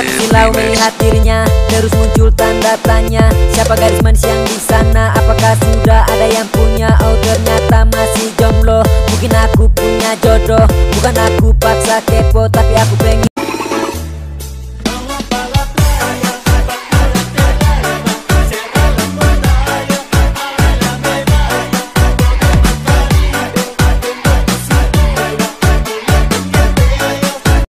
di laut Mata melihat dirinya Terus muncul tanda tanya Siapa garis manis yang di sana? Apakah sudah ada yang punya? Oh ternyata masih jomblo. Mungkin aku punya jodoh. Bukan aku paksa kepo Tapi aku pengen